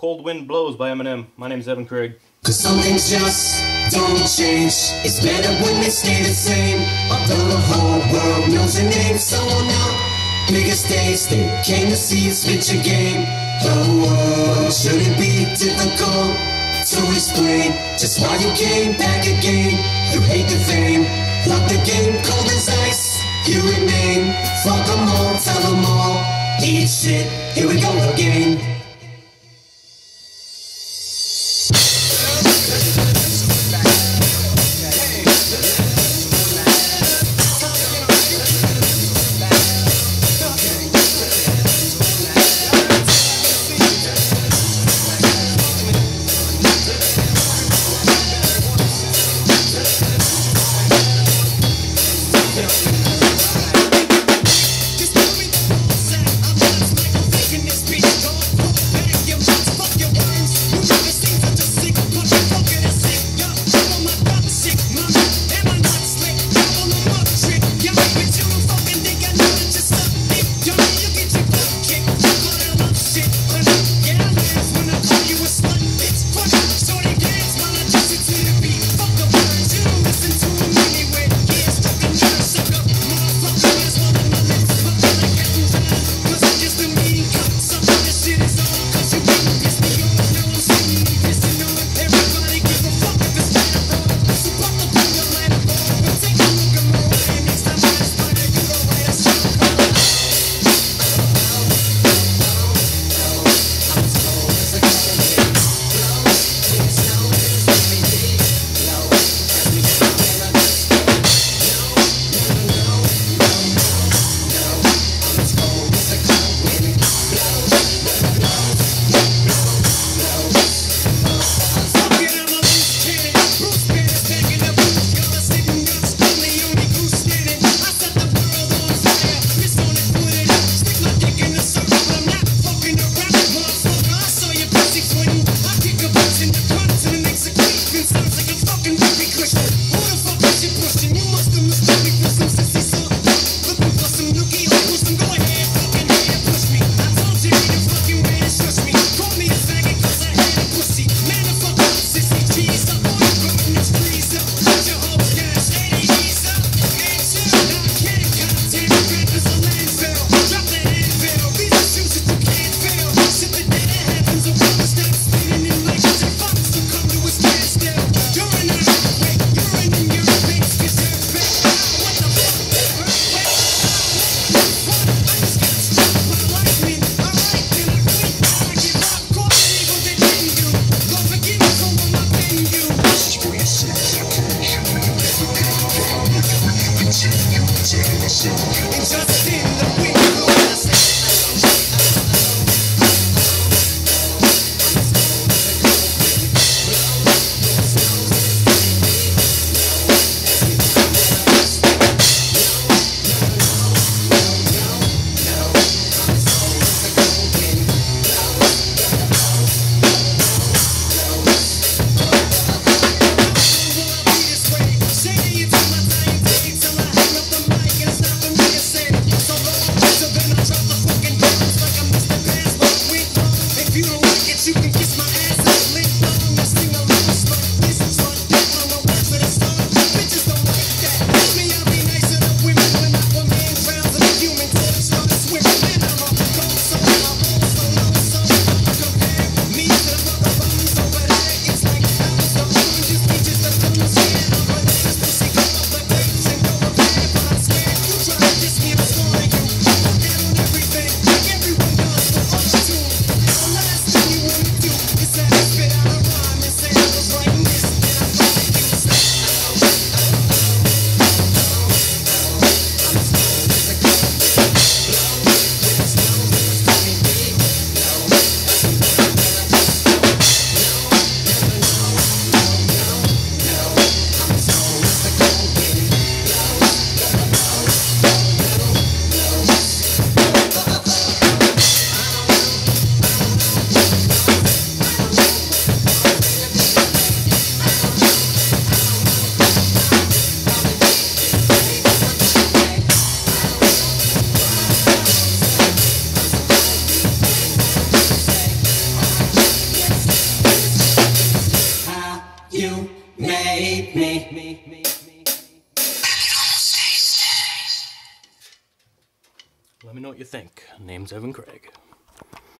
Cold Wind Blows by Eminem. My name's Evan Kraig. Cause some things just don't change. It's better when they stay the same. Although the whole world knows your name, so now biggest days they came to see you switch your game. Oh, oh, should it be difficult to explain just why you came back again? You hate the fame, love the game, cold as ice. You remain, fuck them all, tell them all. Eat shit, here we go again. Until you tell yourself. It's just in the me. Let me know what you think. Name's Evan Kraig.